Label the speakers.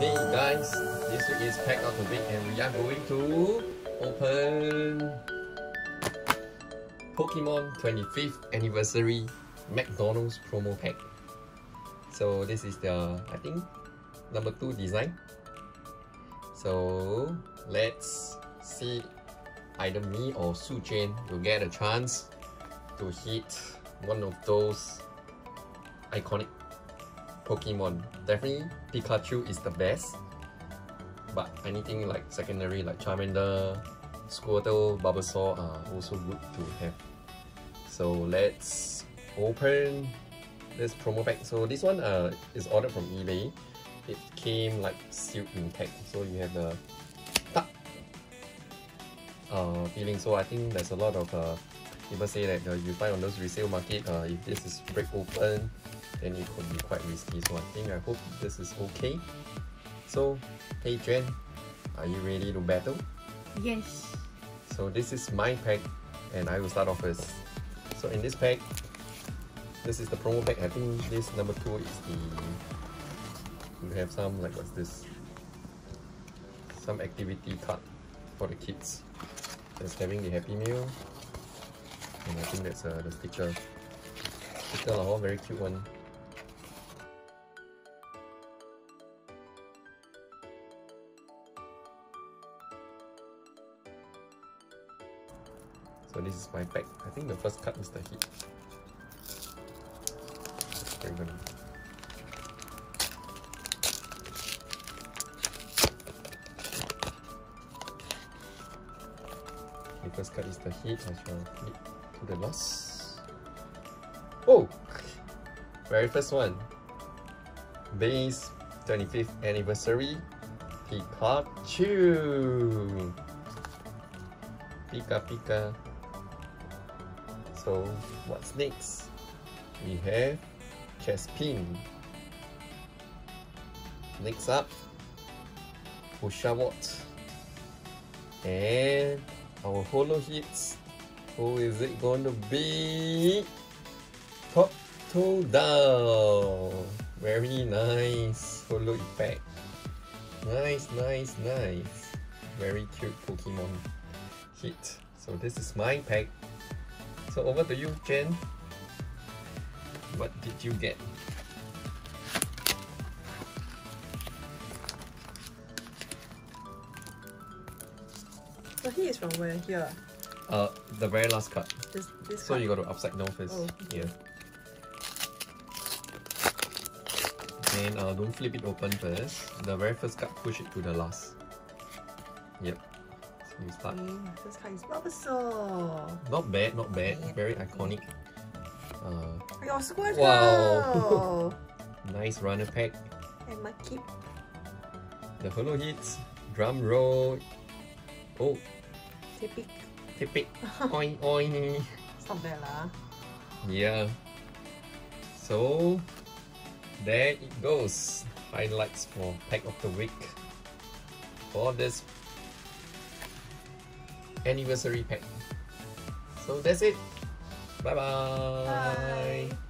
Speaker 1: Hey guys, this week is Pack Out the Week and we are going to open Pokemon 25th Anniversary McDonald's promo pack. So this is the, I think, number 2 design. So let's see either me or Su Jane will get a chance to hit one of those iconic Pokemon. Definitely Pikachu is the best. But anything like secondary like Charmander, Squirtle, Bulbasaur are also good to have. So let's open this promo pack. So this one uh, is ordered from eBay. It came like sealed intact. So you have the uh, feeling. So I think there's a lot of uh, people say that uh, you find on those resale market, uh, if this is break open, then it could be quite risky. So I think I hope this is okay. So, hey Jen, are you ready to battle?
Speaker 2: Yes.
Speaker 1: So this is my pack and I will start off first. So in this pack, this is the promo pack. I think this number two is the you have some like what's this? Some activity card for the kids. That's having the Happy Meal. And I think that's uh, the sticker. Sticker lah, very cute one. So this is my pack. I think the first cut is the hit. Very good. The first card is the hit. I shall flip the loss. Oh! Very first one. Base 25th anniversary Pikachu. Pika Pika. So what's next? We have Chespin. Next up, Oshawott. And our holo hits. Who is it going to be? Top two down. Very nice holo effect. Nice, nice, nice. Very cute Pokemon hit. So this is my pack. So over to you, Jen. What did you get?
Speaker 2: So he is from where? Here.
Speaker 1: Uh, the very last card.
Speaker 2: This this
Speaker 1: So
Speaker 2: card.
Speaker 1: you got to upside down first.
Speaker 2: Oh, okay.
Speaker 1: Here. And uh, don't flip it open first. The very first card, push it to the last. Yep. So you start.
Speaker 2: This card is Bulbasaur.
Speaker 1: Not bad, not bad. Very iconic. Uh,
Speaker 2: Your Squirtle.
Speaker 1: Wow. nice runner pack.
Speaker 2: and my keep.
Speaker 1: The holo hits. Drum roll. Oh,
Speaker 2: Tepig.
Speaker 1: Tepig. oing oing.
Speaker 2: It's not bad lah.
Speaker 1: Yeah. So there it goes. Highlights for pack of the week for this anniversary pack. So that's it. Bye-bye.
Speaker 2: Bye.